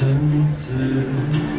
层次